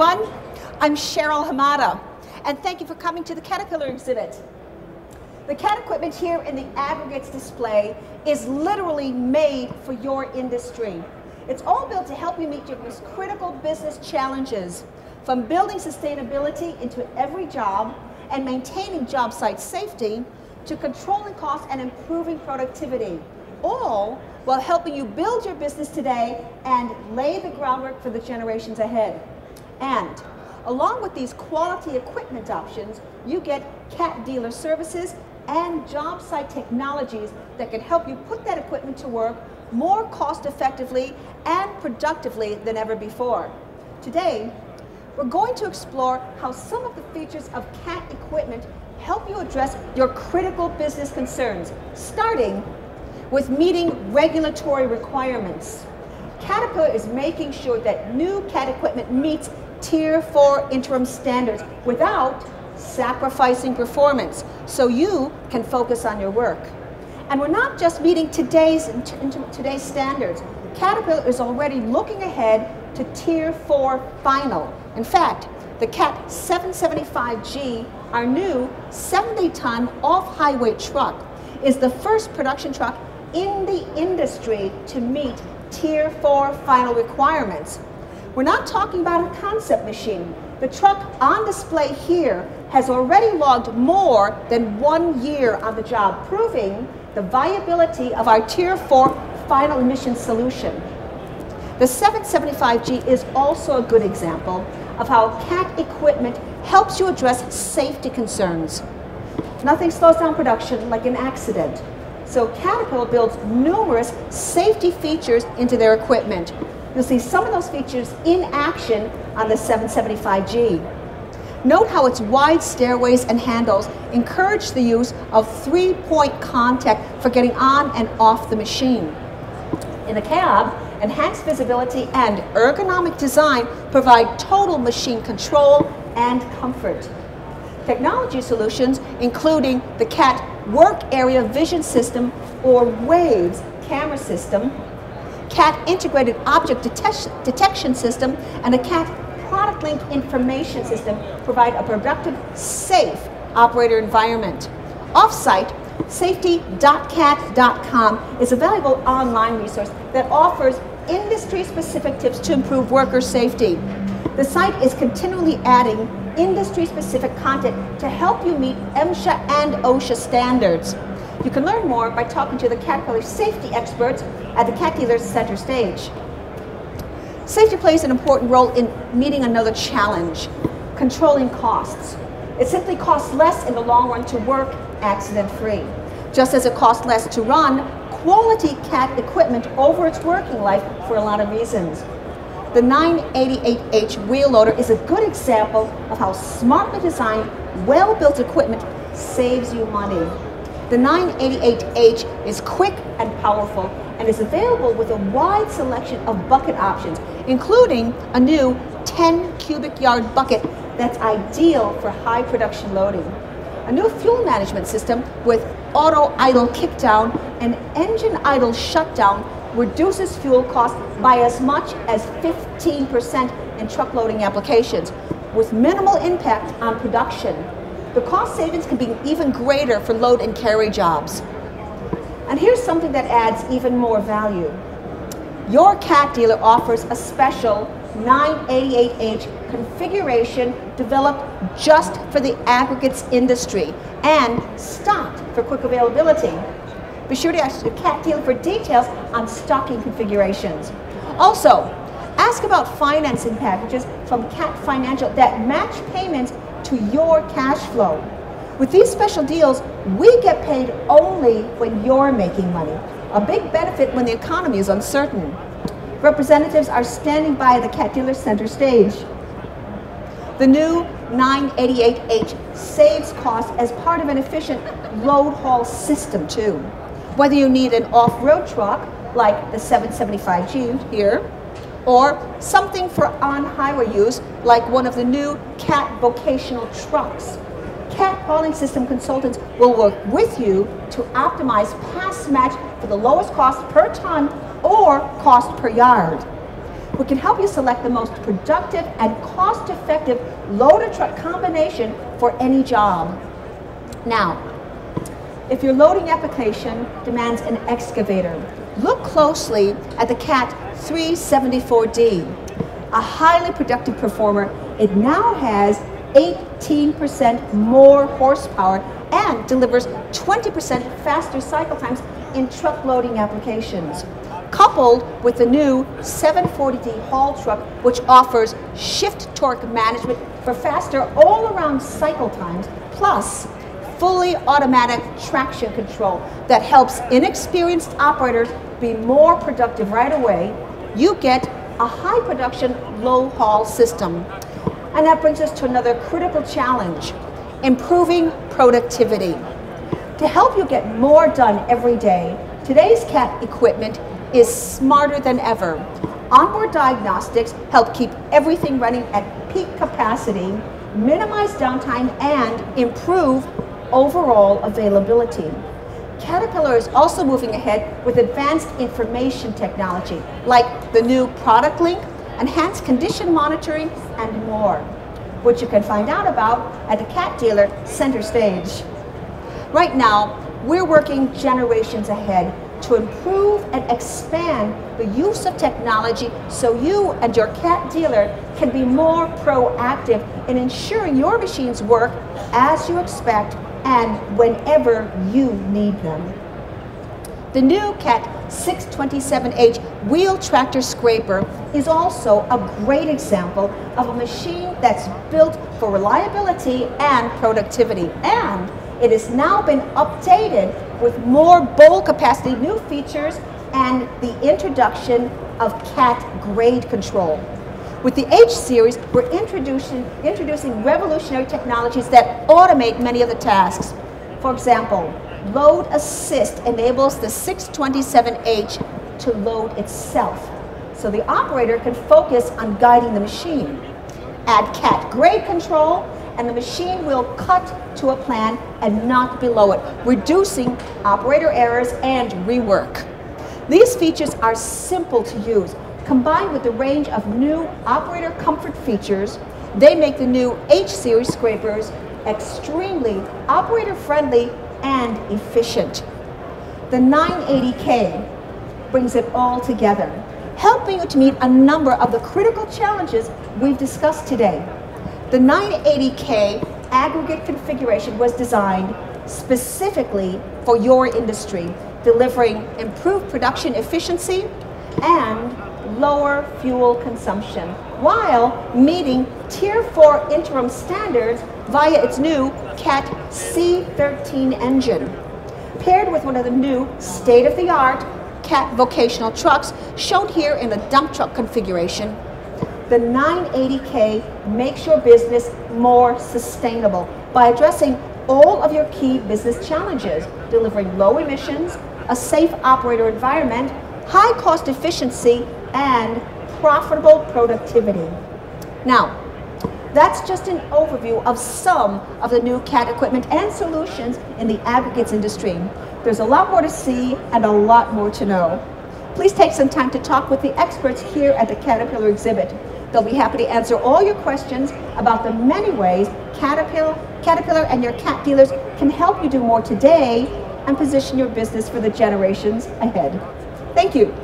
Everyone. I'm Cheryl Hamada and thank you for coming to the Caterpillar exhibit. The CAT equipment here in the aggregates display is literally made for your industry. It's all built to help you meet your most critical business challenges, from building sustainability into every job and maintaining job site safety to controlling costs and improving productivity, all while helping you build your business today and lay the groundwork for the generations ahead. And along with these quality equipment options, you get CAT dealer services and job site technologies that can help you put that equipment to work more cost effectively and productively than ever before. Today, we're going to explore how some of the features of CAT equipment help you address your critical business concerns, starting with meeting regulatory requirements. Caterpillar is making sure that new CAT equipment meets Tier 4 interim standards without sacrificing performance so you can focus on your work. And we're not just meeting today's, today's standards. Caterpillar is already looking ahead to Tier 4 final. In fact, the CAT 775G, our new 70-ton off-highway truck, is the first production truck in the industry to meet Tier 4 final requirements. We're not talking about a concept machine. The truck on display here has already logged more than one year on the job, proving the viability of our Tier 4 final emission solution. The 775G is also a good example of how CAT equipment helps you address safety concerns. Nothing slows down production like an accident. So Caterpillar builds numerous safety features into their equipment. You'll see some of those features in action on the 775G. Note how its wide stairways and handles encourage the use of three-point contact for getting on and off the machine. In the cab, enhanced visibility and ergonomic design provide total machine control and comfort. Technology solutions, including the CAT Work Area Vision System or WAVS camera system, CAT Integrated Object Detection System, and the CAT Product Link Information System provide a productive, safe operator environment. Offsite, safety.cat.com is a valuable online resource that offers industry-specific tips to improve worker safety. The site is continually adding industry-specific content to help you meet MSHA and OSHA standards. You can learn more by talking to the Caterpillar safety experts at the Cat Dealers Center Stage. Safety plays an important role in meeting another challenge, controlling costs. It simply costs less in the long run to work accident-free. Just as it costs less to run quality CAT equipment over its working life for a lot of reasons. The 988H wheel loader is a good example of how smartly designed, well-built equipment saves you money. The 988H is quick and powerful and is available with a wide selection of bucket options, including a new 10 cubic yard bucket that's ideal for high production loading. A new fuel management system with auto idle kickdown and engine idle shutdown reduces fuel costs by as much as 15% in truck loading applications with minimal impact on production. The cost savings can be even greater for load and carry jobs. And here's something that adds even more value. Your CAT dealer offers a special 988H configuration developed just for the aggregates industry and stocked for quick availability. Be sure to ask your CAT dealer for details on stocking configurations. Also, ask about financing packages from CAT Financial that match payments to your cash flow. With these special deals, we get paid only when you're making money, a big benefit when the economy is uncertain. Representatives are standing by the CAT Dealer Center stage. The new 988H saves costs as part of an efficient load haul system too. Whether you need an off-road truck like the 775G here, or something for on-highway use like one of the new CAT vocational trucks. CAT hauling system consultants will work with you to optimize pass match for the lowest cost per ton or cost per yard. we can help you select the most productive and cost-effective loader truck combination for any job. Now, if your loading application demands an excavator, look closely at the CAT 374D. A highly productive performer, it now has 18% more horsepower and delivers 20% faster cycle times in truck loading applications. Coupled with the new 740D haul truck, which offers shift torque management for faster all-around cycle times, plus fully automatic traction control that helps inexperienced operators be more productive right away, you get a high production, low haul system. And that brings us to another critical challenge, improving productivity. To help you get more done every day, today's CAT equipment is smarter than ever. Onboard diagnostics help keep everything running at peak capacity, minimize downtime, and improve overall availability. Caterpillar is also moving ahead with advanced information technology, like the new product link, enhanced condition monitoring, and more, which you can find out about at the CAT dealer center stage. Right now, we're working generations ahead to improve and expand the use of technology so you and your CAT dealer can be more proactive in ensuring your machines work as you expect and whenever you need them. The new CAT 627H wheel tractor scraper is also a great example of a machine that's built for reliability and productivity. And it has now been updated with more bowl capacity, new features, and the introduction of CAT grade control. With the H series, we're introducing, introducing revolutionary technologies that automate many of the tasks. For example, Load Assist enables the 627H to load itself, so the operator can focus on guiding the machine. Add CAT grade control, and the machine will cut to a plan and not below it, reducing operator errors and rework. These features are simple to use, Combined with the range of new operator comfort features, they make the new H-Series scrapers extremely operator friendly and efficient. The 980K brings it all together, helping you to meet a number of the critical challenges we've discussed today. The 980K aggregate configuration was designed specifically for your industry, delivering improved production efficiency and lower fuel consumption while meeting Tier 4 interim standards via its new CAT C13 engine. Paired with one of the new state-of-the-art CAT vocational trucks shown here in the dump truck configuration, the 980K makes your business more sustainable by addressing all of your key business challenges, delivering low emissions, a safe operator environment, high cost efficiency, and profitable productivity. Now, that's just an overview of some of the new CAT equipment and solutions in the aggregates industry. There's a lot more to see and a lot more to know. Please take some time to talk with the experts here at the Caterpillar exhibit. They'll be happy to answer all your questions about the many ways Caterpillar, Caterpillar and your CAT dealers can help you do more today and position your business for the generations ahead. Thank you.